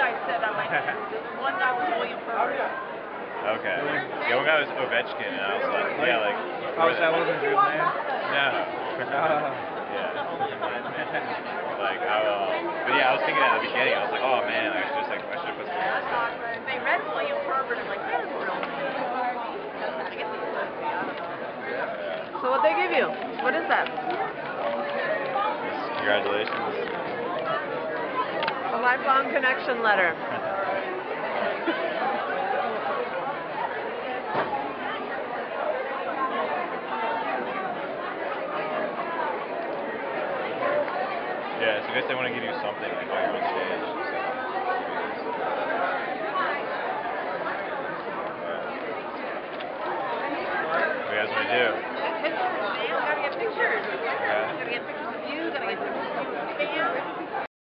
guy said I might. one guy was William Herbert. Okay. Yeah, one guy was Ovechkin, and I was like, yeah, like. Oh, so that wasn't his name? No. Uh, yeah. like, I, uh, but yeah, I was thinking at the beginning, I was like, oh man, I should just like, I should have put some. That's awkward. They read William Herbert. I'm like, that is real name. I guess it's supposed to be. I don't know. So what they give you? What is that? Congratulations. Lifelong connection letter. Yeah, so I guess they want to give you something like while you're on stage. So. What do you guys want to do?